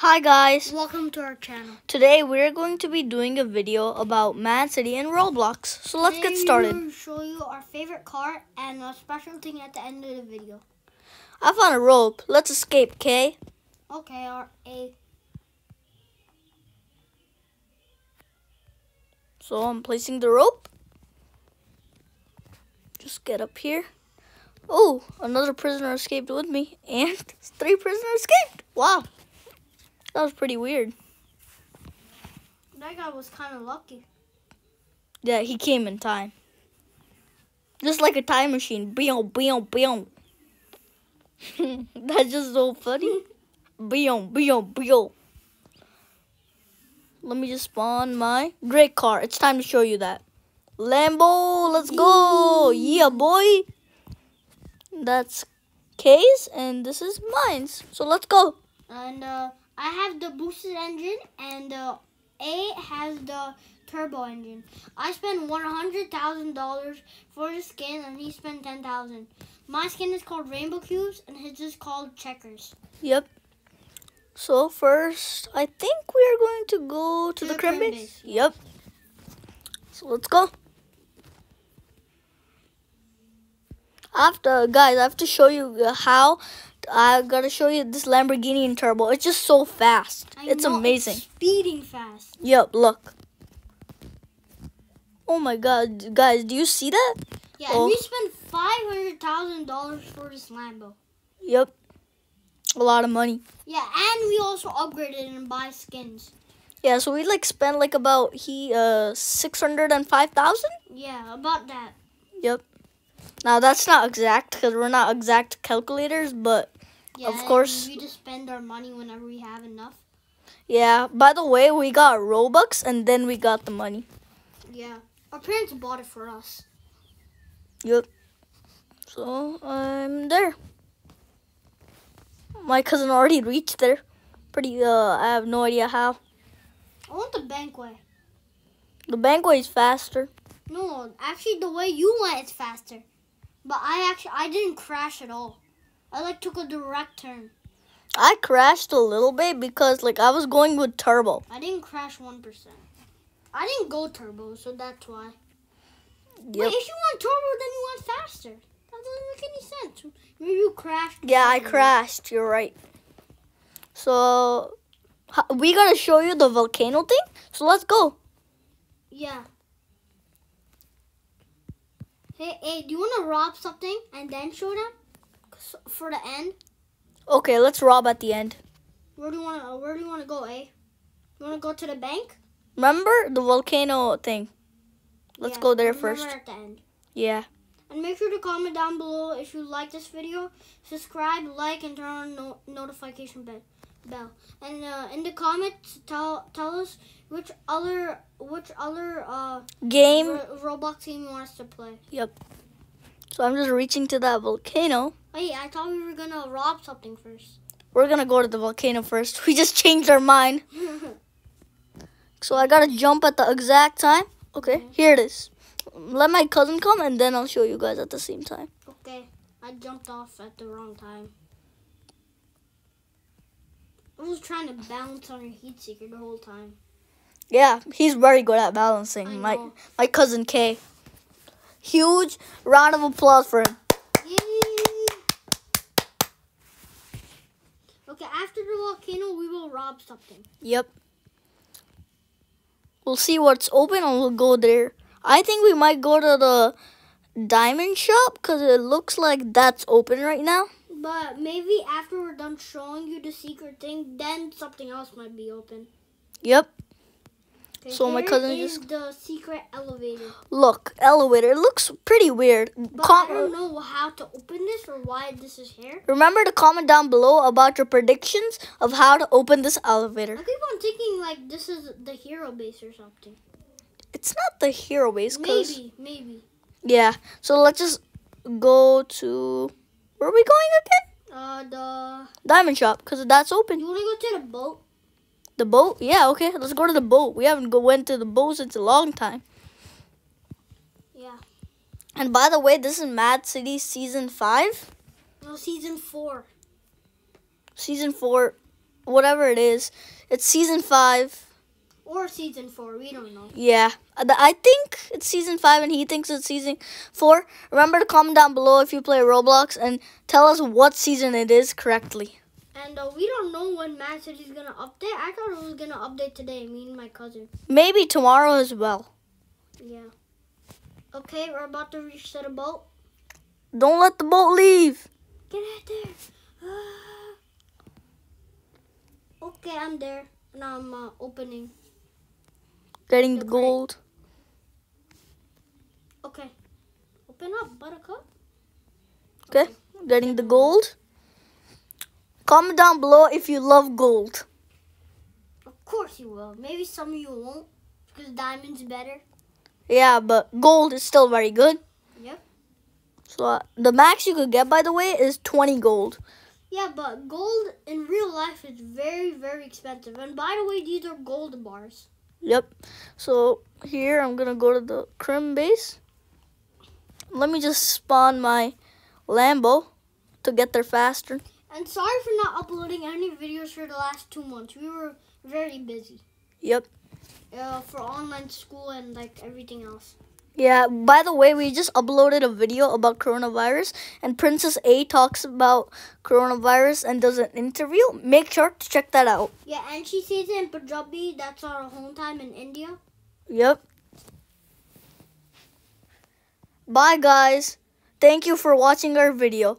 Hi guys. Welcome to our channel. Today we're going to be doing a video about Mad City and Roblox. So let's Today get started. We will show you our favorite car and a special thing at the end of the video. I found a rope. Let's escape, Kay. Okay, our A. So I'm placing the rope. Just get up here. Oh, another prisoner escaped with me. And three prisoners escaped. Wow. That was pretty weird. That guy was kind of lucky. Yeah, he came in time. Just like a time machine. Beow, beow, beow. That's just so funny. Beow, beow, beow. Let me just spawn my great car. It's time to show you that. Lambo, let's go. Yeah, boy. That's Kay's and this is mine's. So let's go. And uh, I have the boosted engine, and uh, A has the turbo engine. I spent one hundred thousand dollars for the skin, and he spent ten thousand. My skin is called Rainbow Cubes, and his is called Checkers. Yep. So first, I think we are going to go to, To the, the crim crim base. base, Yep. So let's go. I have to, guys. I have to show you how. I gotta show you this Lamborghini in turbo. It's just so fast. I it's know, amazing. speeding fast. Yep. Look. Oh my God, guys! Do you see that? Yeah, Oh. we spent five hundred thousand dollars for this Lambo. Yep. A lot of money. Yeah, and we also upgraded and buy skins. Yeah. So we like spent like about he uh six hundred and five thousand. Yeah, about that. Yep. Now that's not exact because we're not exact calculators, but Yeah, Of course. we just spend our money whenever we have enough. yeah. By the way, we got Robux and then we got the money. Yeah, our parents bought it for us. Yep. So I'm there. My cousin already reached there. Pretty. Uh, I have no idea how. I want the bankway. The bankway is faster. No, actually, the way you went is faster. But I actually, I didn't crash at all. I like took a direct turn. I crashed a little bit because like I was going with turbo. I didn't crash one percent. I didn't go turbo, so that's why. Yep. Wait, if you went turbo, then you went faster. That doesn't make any sense. Maybe you crashed. Yeah, I crashed. You're right. So we gotta show you the volcano thing. So let's go. Yeah. Hey, hey, do you want to rob something and then show them for the end? Okay, let's rob at the end. Where do you want to? Where do you want to go? Eh? You want to go to the bank? Remember the volcano thing? Let's Yeah, go there first. At the end. Yeah. And make sure to comment down below if you like this video. Subscribe, like, and turn on no- notification bell. Bell. And uh, in the comments, tell tell us which other which other uh Game. Ro- Roblox game you want us to play. Yep. So I'm just reaching to that volcano. Hey, I thought we were gonna rob something first. We're gonna go to the volcano first. We just changed our mind. So I gotta jump at the exact time. Okay, mm-hmm. here it is. Let my cousin come and then I'll show you guys at the same time. Okay, I jumped off at the wrong time. I was trying to balance on your heat seeker the whole time. Yeah, he's very good at balancing. My my cousin Kay. Huge round of applause for him. Yay! Okay, after the volcano, we will rob something. Yep. We'll see what's open and we'll go there. I think we might go to the diamond shop because it looks like that's open right now. But maybe after we're done showing you the secret thing, then something else might be open. Yep. Okay, So my cousin is just- the secret elevator. Look, elevator. It looks pretty weird. But Com- I don't know how to open this or why this is here. Remember to comment down below about your predictions of how to open this elevator. I keep on thinking like this is the hero base or something. It's not the hero base, cause Maybe, maybe. yeah. So let's just go to where are we going again? Uh, the Diamond shop, cause that's open. you want to go to the boat? The boat? Yeah, okay. Let's go to the boat. We haven't go went to the boat since a long time. Yeah. And by the way, this is Mad City season five. No, season four. Season four. whatever it is. It's season five. Or season four, we don't know. Yeah, Uh, I think it's season five, and he thinks it's season four. Remember to comment down below if you play Roblox and tell us what season it is correctly. And uh, we don't know when Mad City's gonna update. I thought it was gonna update today, me and my cousin. Maybe tomorrow as well. Yeah. Okay, we're about to to the boat. Don't let the boat leave. Get out there. Ah. Okay, I'm there. Now I'm uh, opening. Getting the Okay. gold. Okay. Open up, buttercup. Okay, getting the gold. Comment down below if you love gold. Of course you will. Maybe some of you won't. Because diamond's better. Yeah, but gold is still very good. Yep. So uh, the max you could get, by the way, is 20 gold. Yeah, but gold in real life is very, very expensive. And by the way, these are gold bars. Yep. So here I'm gonna go to the crim base. Let me just spawn my Lambo to get there faster. And sorry for not uploading any videos for the last two months. We were very busy. Yep. Uh, for online school and like everything else. Yeah, by the way, we just uploaded a video about coronavirus, and Princess A talks about coronavirus and does an interview. Make sure to check that out. Yeah, and she says in Punjabi. That's our home time in India. Yep. Bye, guys. Thank you for watching our video.